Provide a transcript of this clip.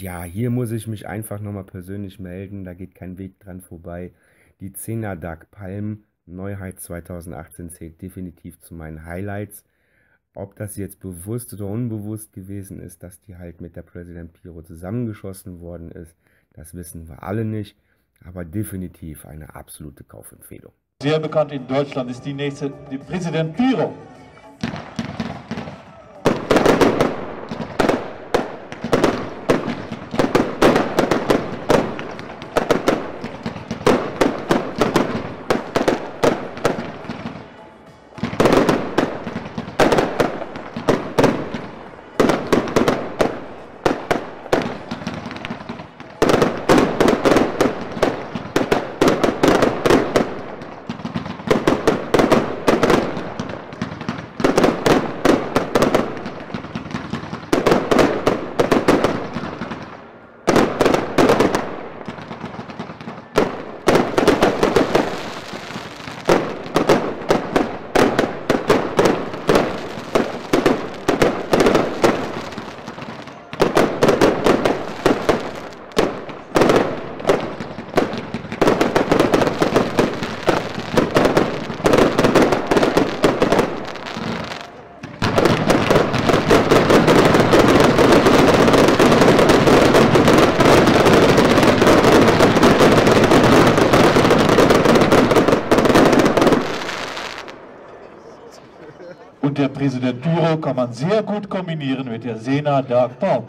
Ja, hier muss ich mich einfach nochmal persönlich melden, da geht kein Weg dran vorbei. Die 10er Dark Palm Neuheit 2018 zählt definitiv zu meinen Highlights. Ob das jetzt bewusst oder unbewusst gewesen ist, dass die halt mit der President Piro zusammengeschossen worden ist, das wissen wir alle nicht, aber definitiv eine absolute Kaufempfehlung. Sehr bekannt in Deutschland ist die nächste, die Präsident Piro. Der Präsident Pyro kann man sehr gut kombinieren mit der Sena Dark Palm.